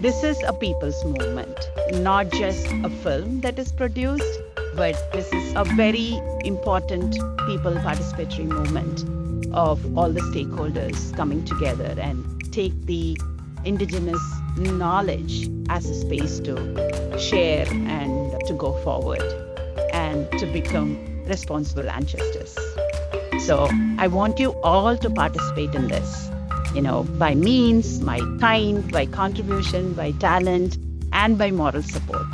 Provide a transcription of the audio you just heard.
this is a people's movement, not just a film that is produced, but this is a very important people participatory movement of all the stakeholders coming together and take the indigenous knowledge as a space to share and to go forward and to become responsible ancestors. So I want you all to participate in this, you know, by means, by time, by contribution, by talent, and by moral support.